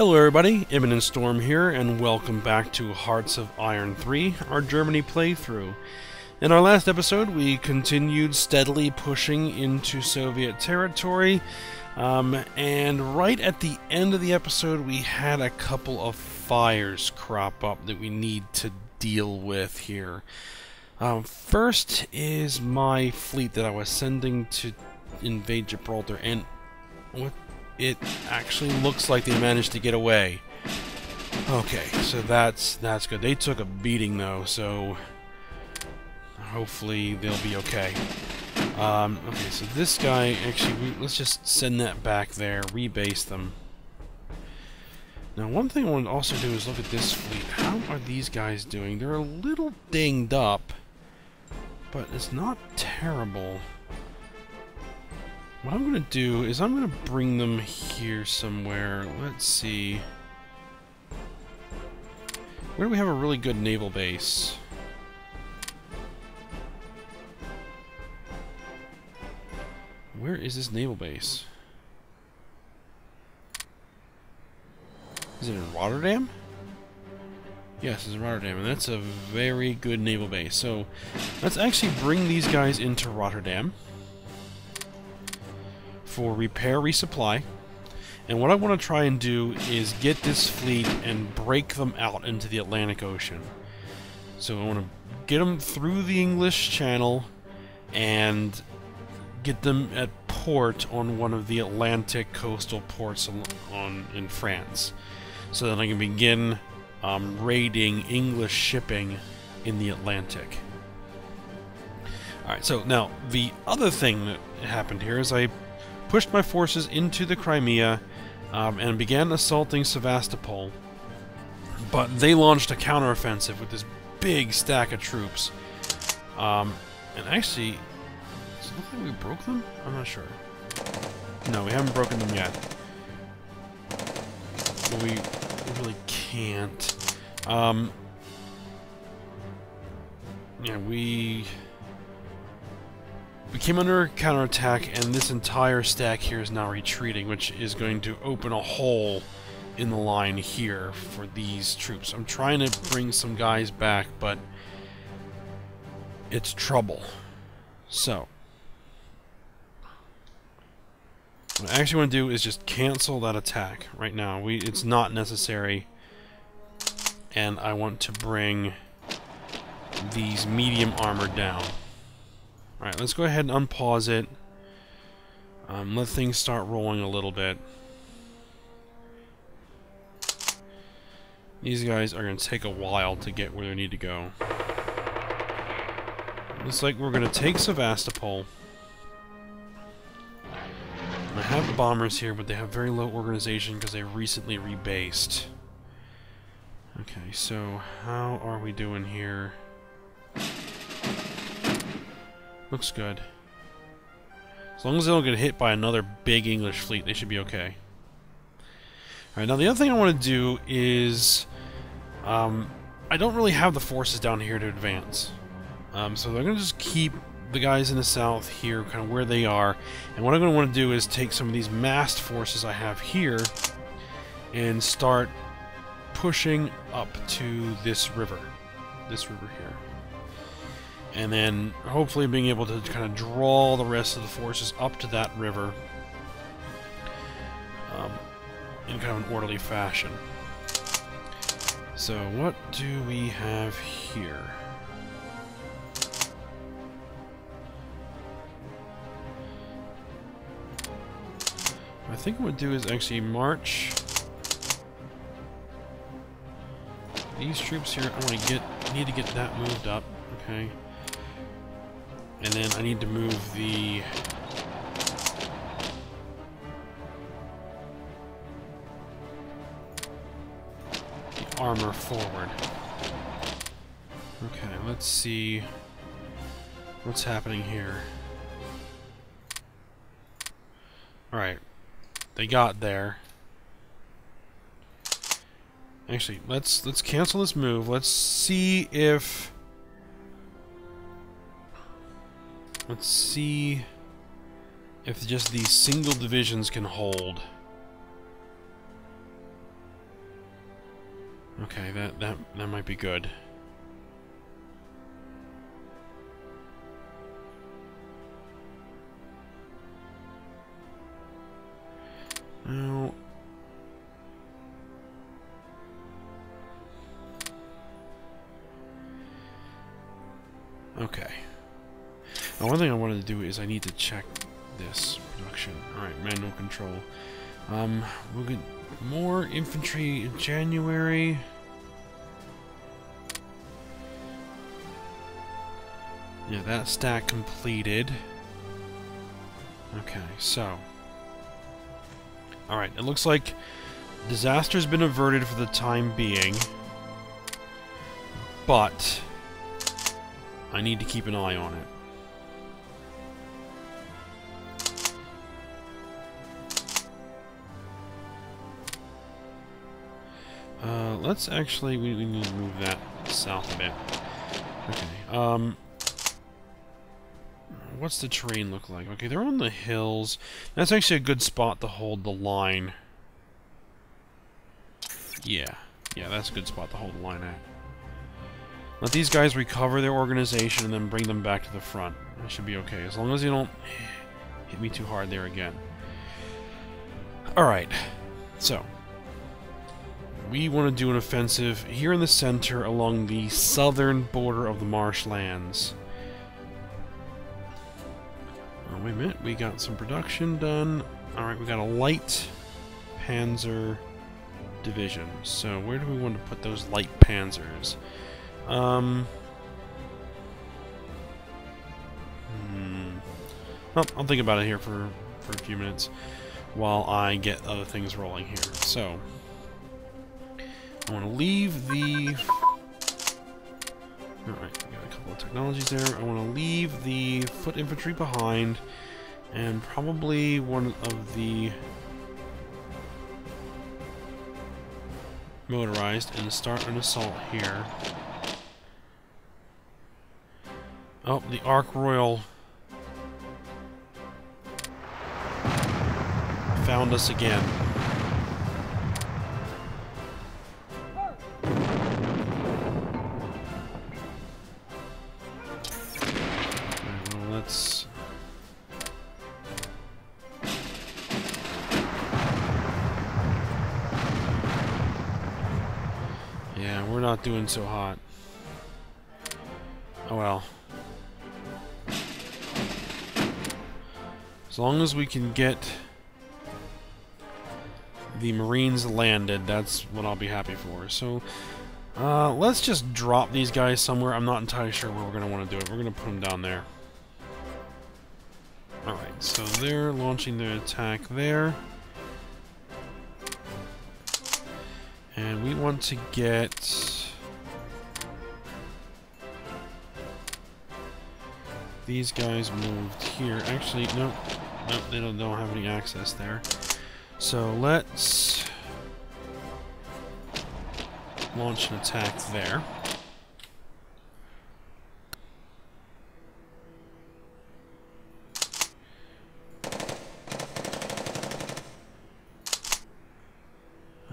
Hello everybody, Imminent Storm here, and welcome back to Hearts of Iron 3, our Germany playthrough. In our last episode, we continued steadily pushing into Soviet territory, um, and right at the end of the episode, we had a couple of fires crop up that we need to deal with here. Um, first is my fleet that I was sending to invade Gibraltar, and what it actually looks like they managed to get away. Okay, so that's that's good. They took a beating though, so hopefully they'll be okay. Um, okay, so this guy actually, we, let's just send that back there, rebase them. Now, one thing I want to also do is look at this fleet. How are these guys doing? They're a little dinged up, but it's not terrible. What I'm going to do is I'm going to bring them here somewhere. Let's see. Where do we have a really good naval base? Where is this naval base? Is it in Rotterdam? Yes, it's in Rotterdam, and that's a very good naval base. So, let's actually bring these guys into Rotterdam for repair, resupply. And what I want to try and do is get this fleet and break them out into the Atlantic Ocean. So I want to get them through the English Channel and get them at port on one of the Atlantic coastal ports on in France, so that I can begin um, raiding English shipping in the Atlantic. Alright, so now the other thing that happened here is I pushed my forces into the Crimea um, and began assaulting Sevastopol, but they launched a counteroffensive with this big stack of troops. Um, and actually, does it look like we broke them? I'm not sure. No, we haven't broken them yet. But we really can't. Um, yeah, we... We came under counterattack, and this entire stack here is now retreating, which is going to open a hole in the line here for these troops. I'm trying to bring some guys back, but it's trouble. So, what I actually want to do is just cancel that attack right now. We It's not necessary, and I want to bring these medium armor down. Alright, let's go ahead and unpause it. Um, let things start rolling a little bit. These guys are going to take a while to get where they need to go. Looks like we're going to take Sevastopol. I have bombers here, but they have very low organization because they recently rebased. Okay, so how are we doing here? Looks good. As long as they don't get hit by another big English fleet, they should be okay. Alright, now the other thing I want to do is... Um, I don't really have the forces down here to advance. Um, so I'm going to just keep the guys in the south here kind of where they are. And what I'm going to want to do is take some of these massed forces I have here and start pushing up to this river. This river here and then hopefully being able to kind of draw the rest of the forces up to that river um, in kind of an orderly fashion. So what do we have here? I think what we'll do is actually march these troops here. I want to get need to get that moved up. Okay. And then I need to move the... the armor forward. Okay, let's see what's happening here. Alright. They got there. Actually, let's let's cancel this move. Let's see if Let's see if just these single divisions can hold. Okay, that, that, that might be good. Now... Now one thing I wanted to do is I need to check this production. Alright, manual control. Um, we'll get more infantry in January. Yeah, that stack completed. Okay, so... Alright, it looks like disaster's been averted for the time being. But... I need to keep an eye on it. Let's actually, we, we need to move that south a bit. Okay, um... What's the terrain look like? Okay, they're on the hills. That's actually a good spot to hold the line. Yeah. Yeah, that's a good spot to hold the line at. Let these guys recover their organization and then bring them back to the front. That should be okay, as long as you don't hit me too hard there again. Alright, so we want to do an offensive here in the center along the southern border of the marshlands. Oh, wait a minute, we got some production done. Alright, we got a light panzer division. So where do we want to put those light panzers? Um... Hmm... Well, I'll think about it here for, for a few minutes while I get other things rolling here. So, I want to leave the... Alright, got a couple of technologies there. I want to leave the foot infantry behind, and probably one of the motorized, and start an assault here. Oh, the Ark Royal found us again. Doing so hot. Oh well. As long as we can get the Marines landed, that's what I'll be happy for. So, uh, let's just drop these guys somewhere. I'm not entirely sure where we're going to want to do it. We're going to put them down there. Alright, so they're launching their attack there. And we want to get... these guys moved here. Actually, no, no, they don't, don't have any access there. So let's launch an attack there.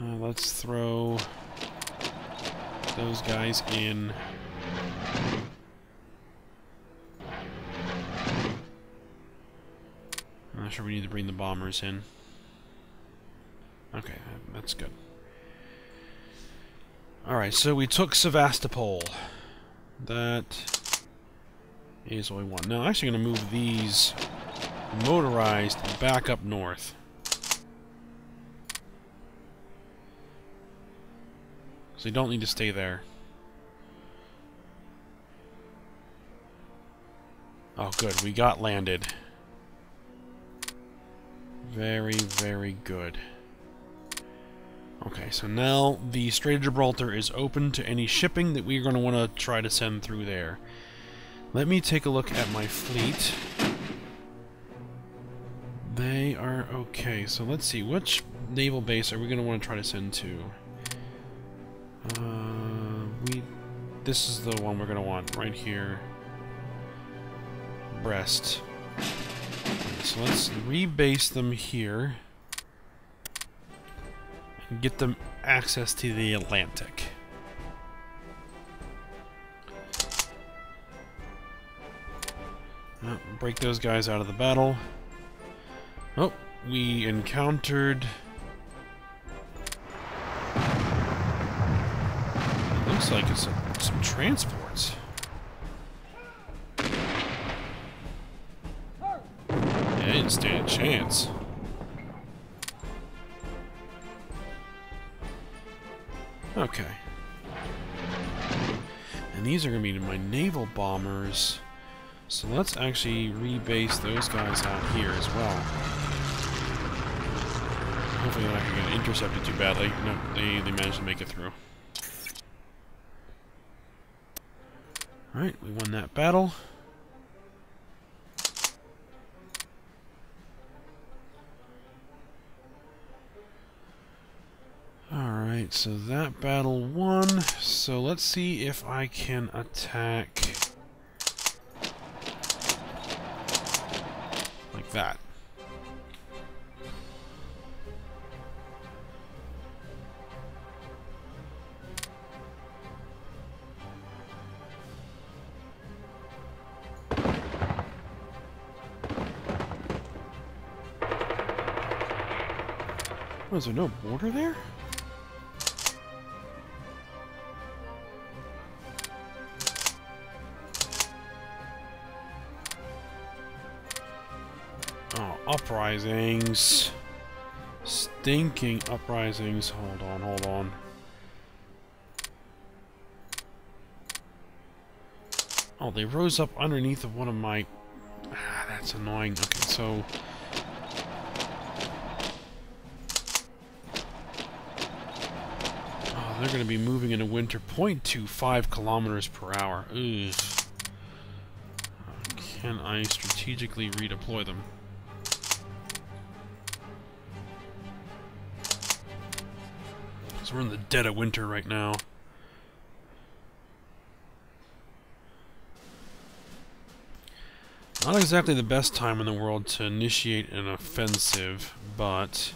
Uh, let's throw those guys in sure we need to bring the bombers in. Okay, that's good. Alright, so we took Sevastopol. That is what we want. Now, I'm actually going to move these motorized back up north. So they don't need to stay there. Oh, good. We got landed. Very, very good. Okay, so now the Strait of Gibraltar is open to any shipping that we're going to want to try to send through there. Let me take a look at my fleet. They are okay, so let's see, which naval base are we going to want to try to send to? Uh, we... This is the one we're going to want, right here. Brest. So let's rebase them here and get them access to the Atlantic. Oh, break those guys out of the battle. Oh, we encountered... It looks like it's some, some transports. Didn't stand a chance. Okay. And these are going to be my naval bombers. So let's actually rebase those guys out here as well. Hopefully they're not going to get intercepted too badly. No, they, they managed to make it through. Alright, we won that battle. Alright, so that battle won. So let's see if I can attack... Like that. Oh, is there no border there? Uprisings. Stinking uprisings. Hold on, hold on. Oh, they rose up underneath of one of my... Ah, that's annoying. Okay, so... Oh, they're going to be moving in a winter 0.25 kilometers per hour. Ugh. Can I strategically redeploy them? So we're in the dead of winter right now. Not exactly the best time in the world to initiate an offensive, but...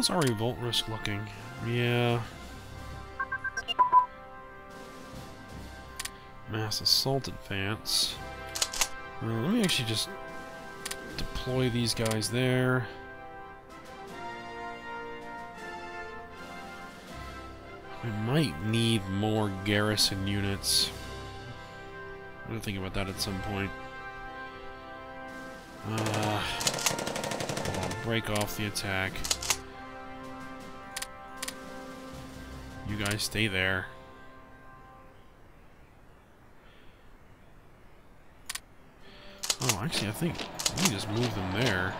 how's our revolt risk looking? Yeah. Mass assault advance. Uh, let me actually just deploy these guys there. We might need more garrison units. I'm gonna think about that at some point. Uh, break off the attack. You guys stay there. Oh, actually, I think we can just move them there.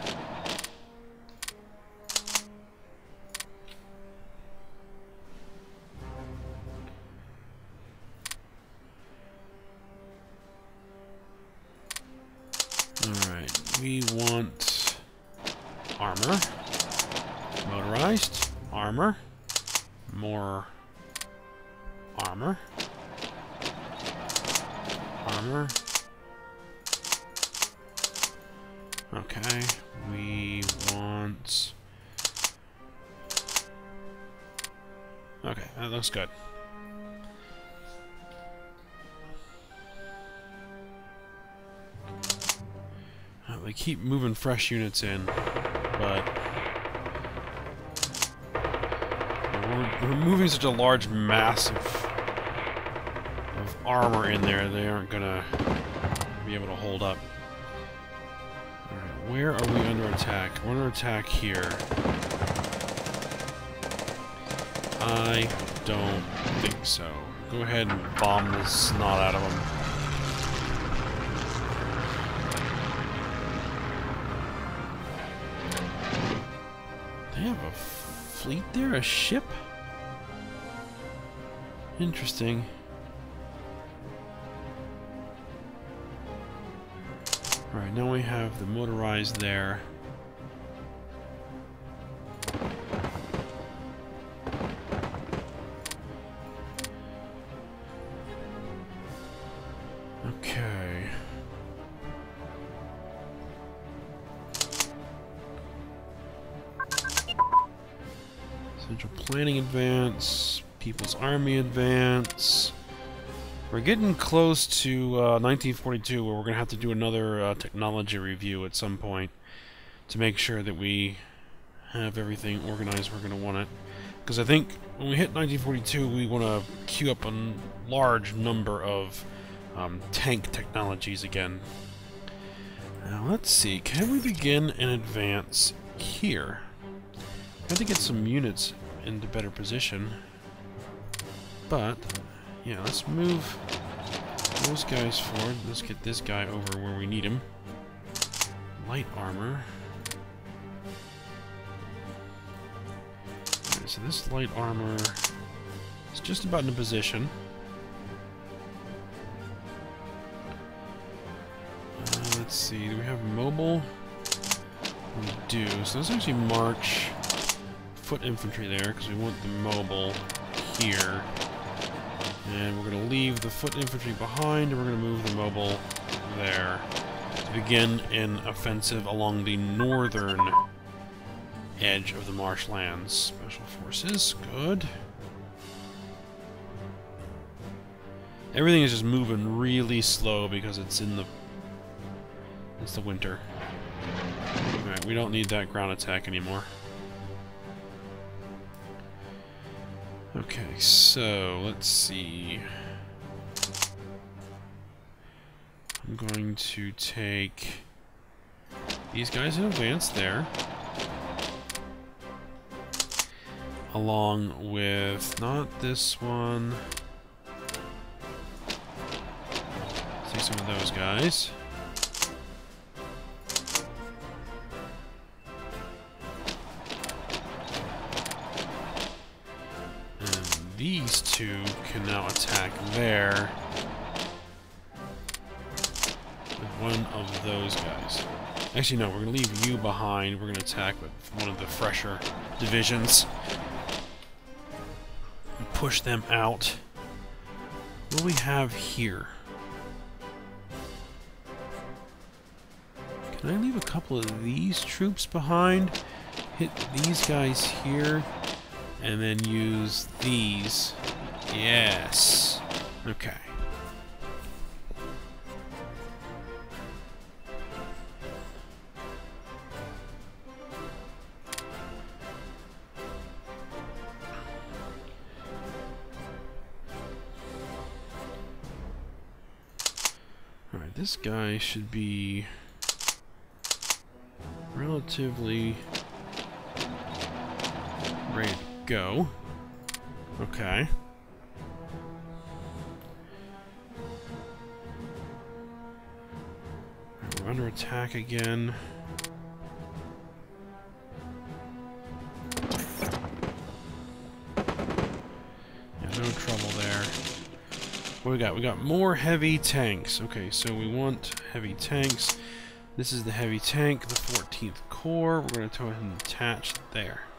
Looks good. Uh, they keep moving fresh units in, but... We're, we're moving such a large mass of, of armor in there, they aren't gonna be able to hold up. Where are we under attack? We're under attack here. I don't think so. Go ahead and bomb the snot out of them. They have a fleet there? A ship? Interesting. Alright, now we have the motorized there. Planning Advance, People's Army Advance. We're getting close to uh, 1942 where we're going to have to do another uh, technology review at some point to make sure that we have everything organized we're going to want it. Because I think when we hit 1942 we want to queue up a large number of um, tank technologies again. Now let's see, can we begin in advance here? I have to get some units into better position. But, yeah, let's move those guys forward. Let's get this guy over where we need him. Light armor. Okay, so this light armor is just about in a position. Uh, let's see, do we have mobile? We do. So let's actually march foot infantry there because we want the mobile here. And we're going to leave the foot infantry behind, and we're going to move the mobile there to begin an offensive along the northern edge of the marshlands. Special forces, good. Everything is just moving really slow because it's in the it's the winter. Alright, we don't need that ground attack anymore. So let's see. I'm going to take these guys in advance there. Along with not this one. Take some of those guys. These two can now attack there with one of those guys. Actually, no, we're going to leave you behind. We're going to attack with one of the fresher divisions. And push them out. What do we have here? Can I leave a couple of these troops behind? Hit these guys here and then use these. Yes. Okay. Alright, this guy should be relatively ready go. Okay. we're under attack again. Yeah, no trouble there. What we got? We got more heavy tanks. Okay, so we want heavy tanks. This is the heavy tank, the 14th Corps. We're going to go ahead and attach there.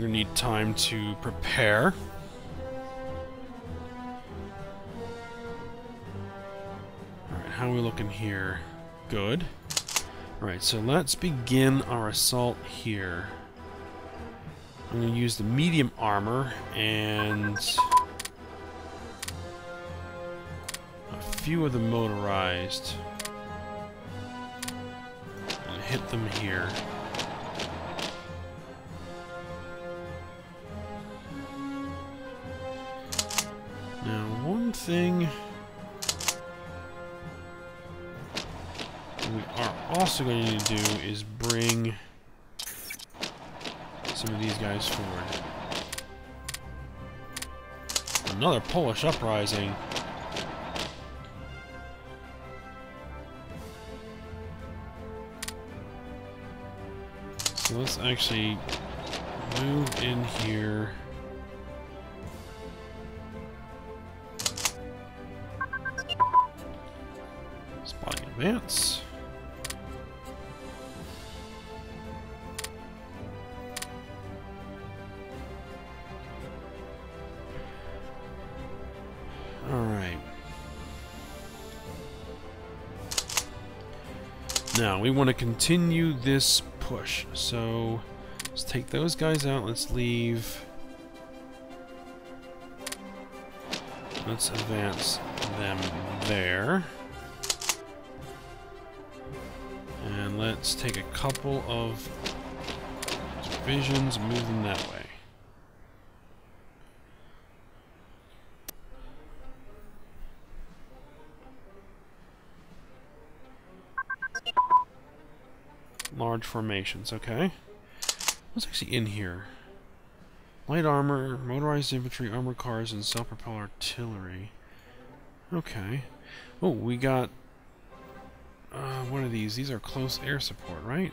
Going to need time to prepare. Alright, how are we looking here? Good. Alright, so let's begin our assault here. I'm to use the medium armor and a few of the motorized. Hit them here. Thing we are also going to need to do is bring some of these guys forward. Another Polish uprising. So let's actually move in here. Advance. Alright. Now, we want to continue this push, so let's take those guys out, let's leave... Let's advance them there. Let's take a couple of divisions move them that way. Large formations, okay. What's actually in here? Light armor, motorized infantry, armor cars, and self-propelled artillery. Okay. Oh, we got... Uh, what are these? These are close air support, right?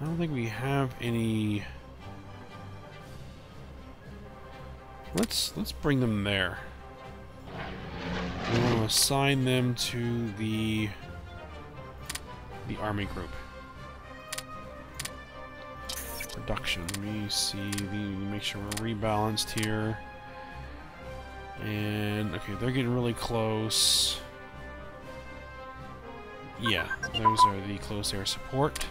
I don't think we have any... Let's let's bring them there. We want to assign them to the the army group. Production. Let me see. The, make sure we're rebalanced here. And okay, they're getting really close. Yeah, those are the close air support.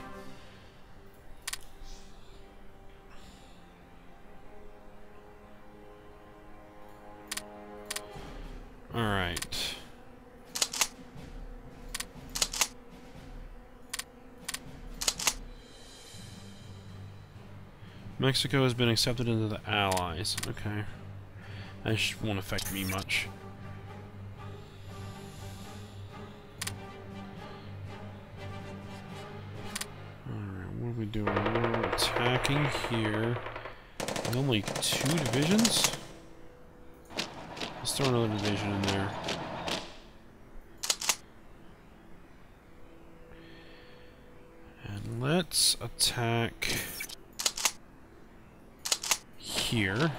Alright. Mexico has been accepted into the Allies. Okay. That just won't affect me much. Alright, what are we doing? We're attacking here. only two divisions? Let's throw another division in there. And let's attack here.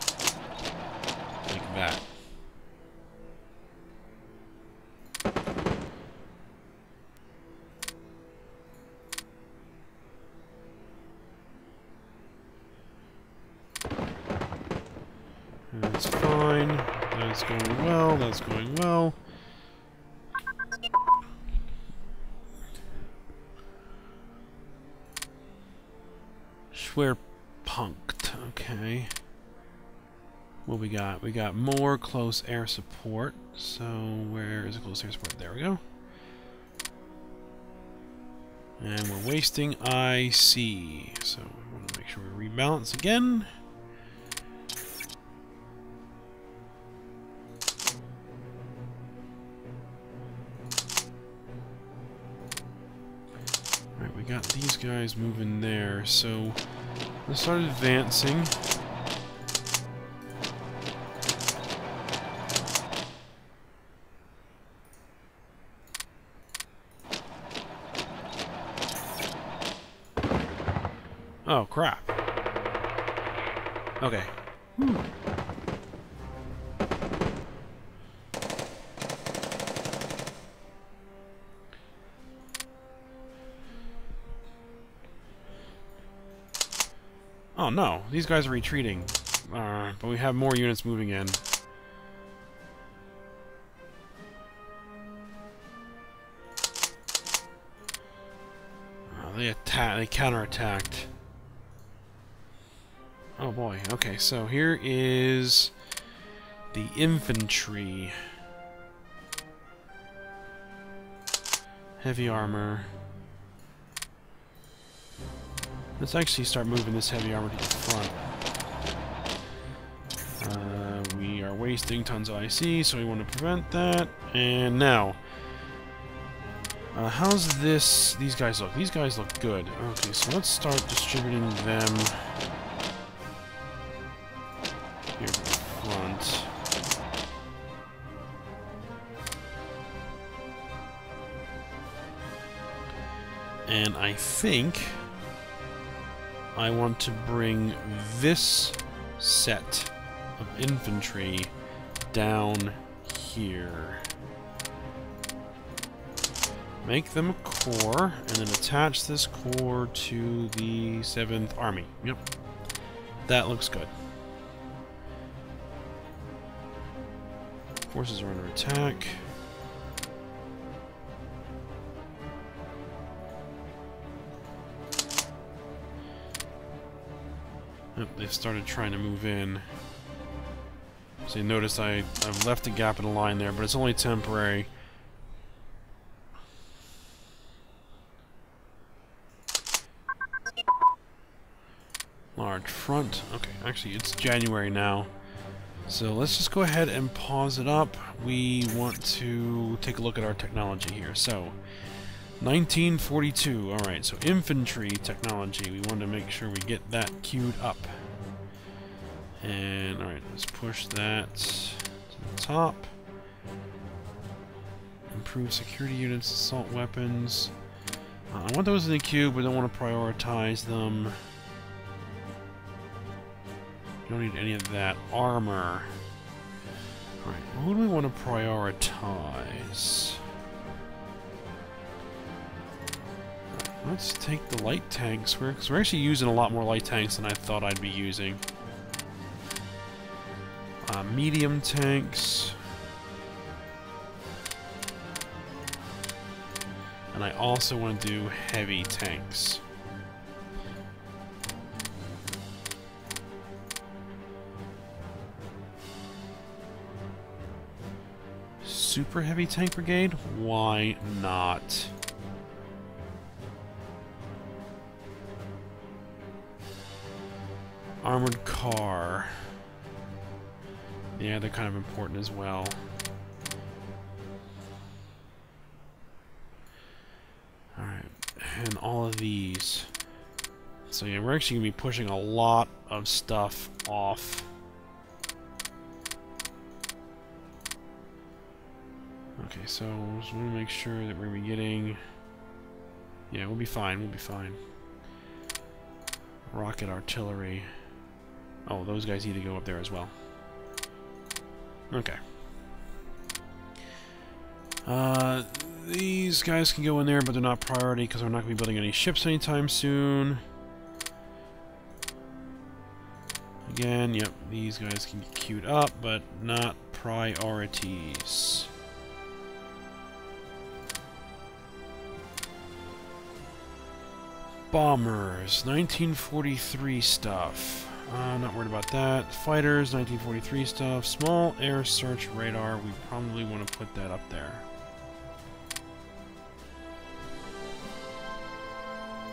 That. That's fine. That's going well. That's going well. Schwerpunkt. Okay. What we got? We got more close air support. So where is the close air support? There we go. And we're wasting IC. So we want to make sure we rebalance again. Alright, we got these guys moving there, so let's start advancing. Crap. Okay. Hmm. Oh no, these guys are retreating. Uh, but we have more units moving in. Oh, they attack. They counterattacked. Oh boy, okay, so here is the infantry. Heavy armor. Let's actually start moving this heavy armor to the front. Uh, we are wasting tons of IC, so we want to prevent that. And now, uh, how's this? These guys look. These guys look good. Okay, so let's start distributing them And I think I want to bring this set of infantry down here. Make them a core, and then attach this core to the 7th Army. Yep. That looks good. Forces are under attack. Yep, they've started trying to move in. So you notice I, I've left a gap in the line there, but it's only temporary. Large front. Okay, actually it's January now. So let's just go ahead and pause it up. We want to take a look at our technology here. So, 1942. Alright, so infantry technology. We want to make sure we get that queued up. And, alright, let's push that to the top. Improve security units, assault weapons. Uh, I want those in the queue, but I don't want to prioritize them. Don't need any of that. Armor. Alright, who do we want to prioritize? Let's take the light tanks. We're, we're actually using a lot more light tanks than I thought I'd be using. Uh, medium tanks. And I also want to do heavy tanks. Super heavy tank brigade? Why not? Armored car. Yeah, they're kind of important as well. Alright, and all of these. So yeah, we're actually going to be pushing a lot of stuff off. Okay, so just want to make sure that we're going to be getting... Yeah, we'll be fine, we'll be fine. Rocket artillery. Oh, those guys need to go up there as well. Okay. Uh, these guys can go in there, but they're not priority because we're not going to be building any ships anytime soon. Again, yep, these guys can get queued up, but not priorities. Bombers, 1943 stuff. Uh, not worried about that. Fighters, 1943 stuff. Small air search radar. We probably want to put that up there.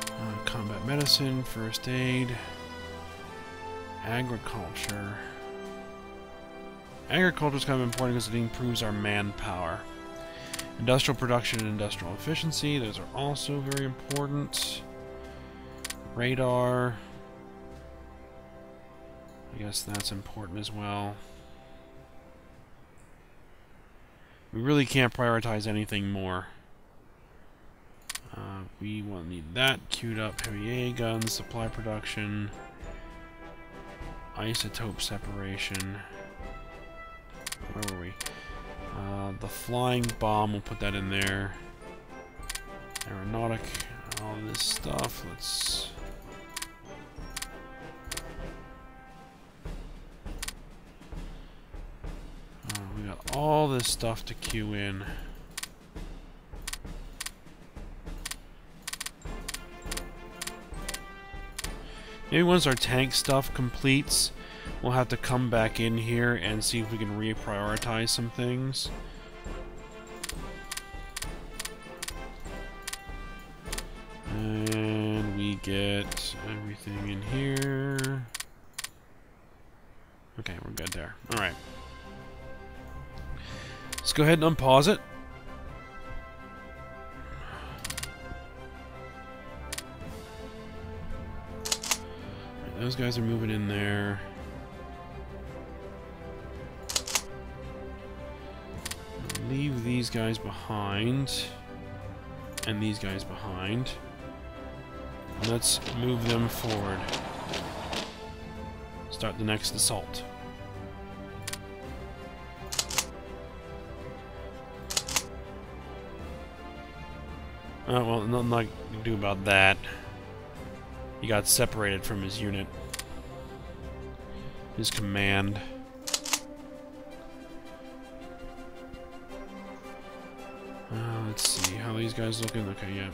Uh, combat medicine, first aid, agriculture. Agriculture is kind of important because it improves our manpower. Industrial production and industrial efficiency, those are also very important. Radar. Guess that's important as well. We really can't prioritize anything more. Uh, we will need that queued up. Heavy A guns, supply production, isotope separation. Where were we? Uh, the flying bomb, we'll put that in there. Aeronautic, all this stuff. Let's all this stuff to queue in. Maybe once our tank stuff completes, we'll have to come back in here and see if we can reprioritize some things. And we get everything in here. Okay, we're good there. Alright. Let's go ahead and unpause it. those guys are moving in there. Leave these guys behind. And these guys behind. Let's move them forward. Start the next assault. Uh, well, nothing I can do about that. He got separated from his unit. His command. Uh, let's see, how these guys looking? Okay, yeah.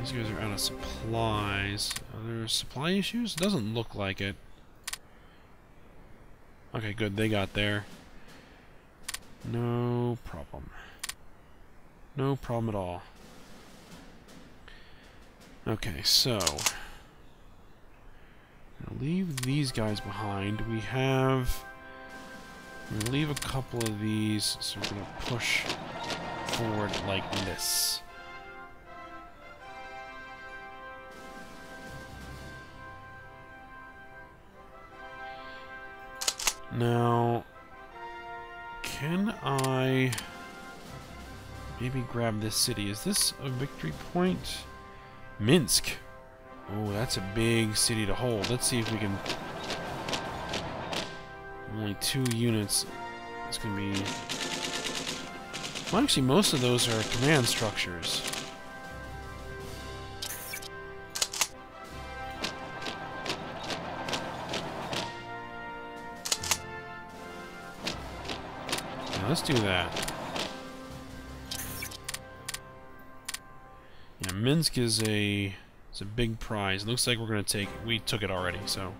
These guys are out of supplies. Are there supply issues? Doesn't look like it. Okay, good, they got there. No problem. No problem at all. Okay, so... leave these guys behind. We have... leave a couple of these, so we're to push forward like this. Now, can I maybe grab this city? Is this a victory point? Minsk. Oh, that's a big city to hold. Let's see if we can... Only two units. It's going to be... Well, actually, most of those are command structures. Let's do that. Yeah, Minsk is a it's a big prize. Looks like we're gonna take we took it already, so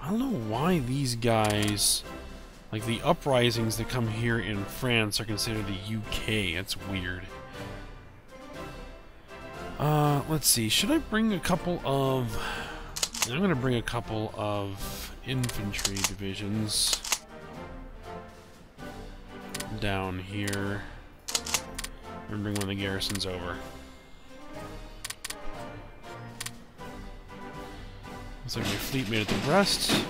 I don't know why these guys like the uprisings that come here in France are considered the UK. That's weird. Uh, let's see. Should I bring a couple of... I'm going to bring a couple of infantry divisions down here. And bring one of the garrisons over. Looks like my fleet made it to Brest.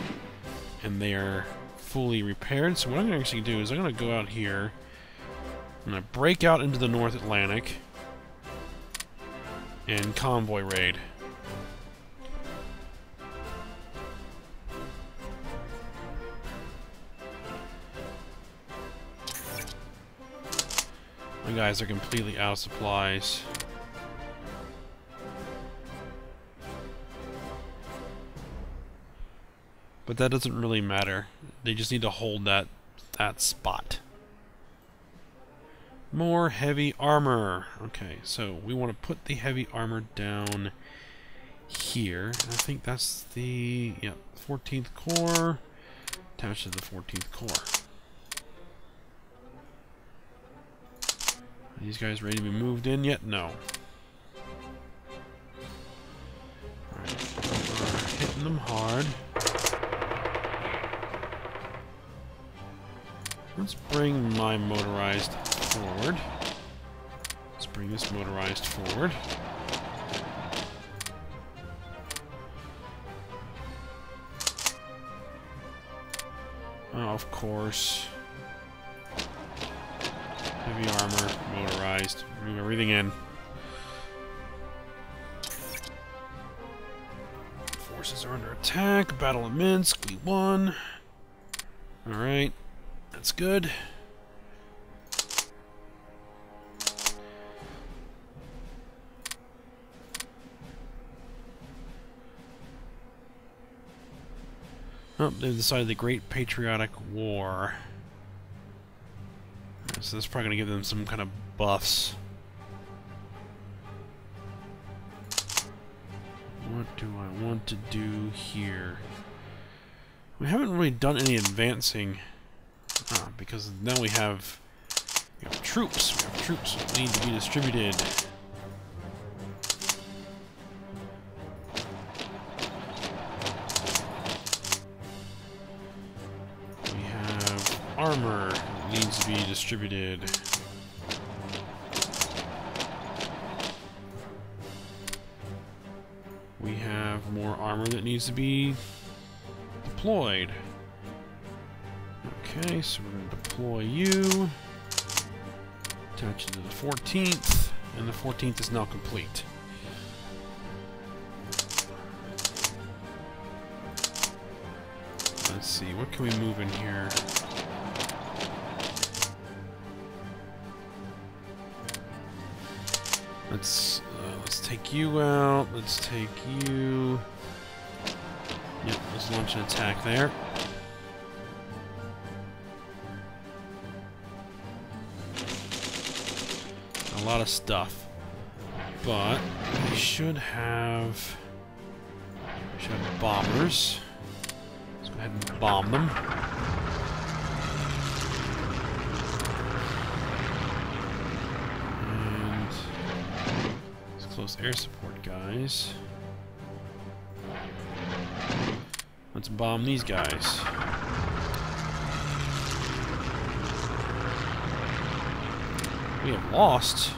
And they are fully repaired. So what I'm going to actually do is I'm going to go out here. I'm going to break out into the North Atlantic and convoy raid. My guys are completely out of supplies. But that doesn't really matter. They just need to hold that that spot. More heavy armor. Okay, so we want to put the heavy armor down here. I think that's the yeah, 14th Corps attached to the 14th Corps. Are these guys ready to be moved in yet? No. Hitting them hard. Let's bring my motorized forward. Let's bring this motorized forward. Oh, of course. Heavy armor, motorized. Move everything in. Forces are under attack. Battle of Minsk. We won. Alright. That's good. Oh, they've decided the Great Patriotic War. So that's probably going to give them some kind of buffs. What do I want to do here? We haven't really done any advancing. Ah, because now we have, we have troops. We have troops that need to be distributed. be distributed. We have more armor that needs to be deployed. Okay, so we're going to deploy you. Attach it to the 14th, and the 14th is now complete. Let's see, what can we move in here? Let's uh, let's take you out. Let's take you. Yep, let's launch an attack there. A lot of stuff, but we should have we should have bombers. Let's go ahead and bomb them. And close air support guys. Let's bomb these guys. We have lost.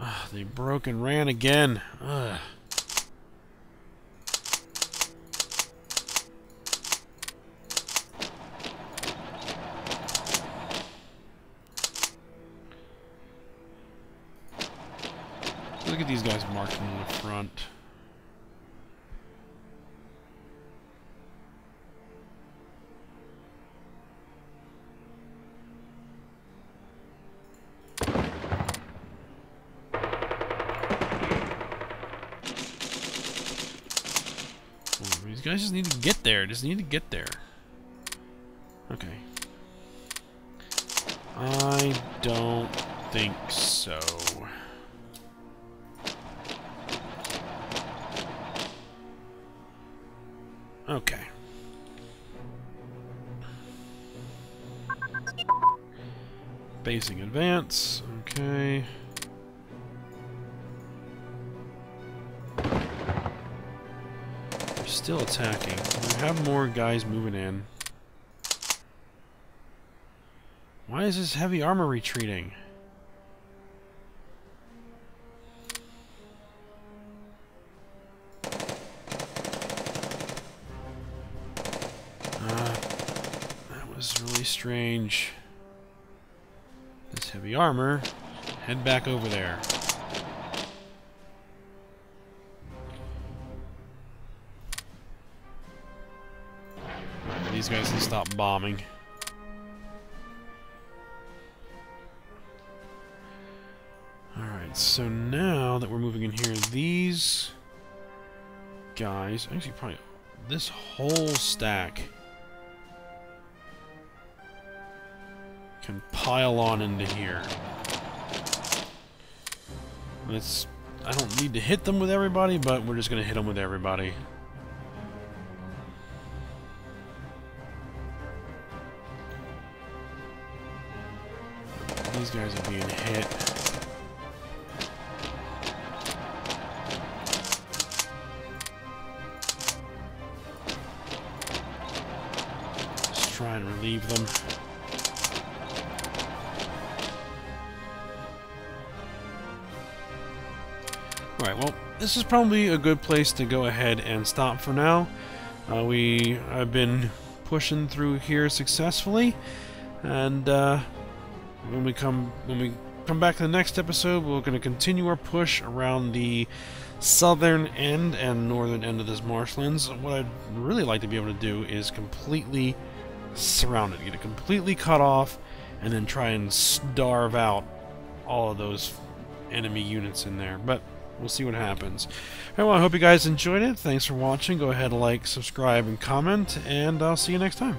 Ah, they broke and ran again. Ugh. At these guys marching in the front. These guys just need to get there. Just need to get there. Okay. I don't think so. Okay. Basing advance. Okay. They're still attacking. We have more guys moving in. Why is this heavy armor retreating? Heavy armor. Head back over there. These guys can stop bombing. Alright, so now that we're moving in here, these guys, actually probably this whole stack can pile on into here. It's I don't need to hit them with everybody, but we're just gonna hit them with everybody. These guys are being hit. Try and relieve them. Alright, well, this is probably a good place to go ahead and stop for now. Uh, we have been pushing through here successfully, and uh, when we come when we come back to the next episode, we're going to continue our push around the southern end and northern end of this marshlands. What I'd really like to be able to do is completely surround it, get it completely cut off, and then try and starve out all of those enemy units in there. But we'll see what happens. Well, I hope you guys enjoyed it. Thanks for watching. Go ahead, and like, subscribe, and comment, and I'll see you next time.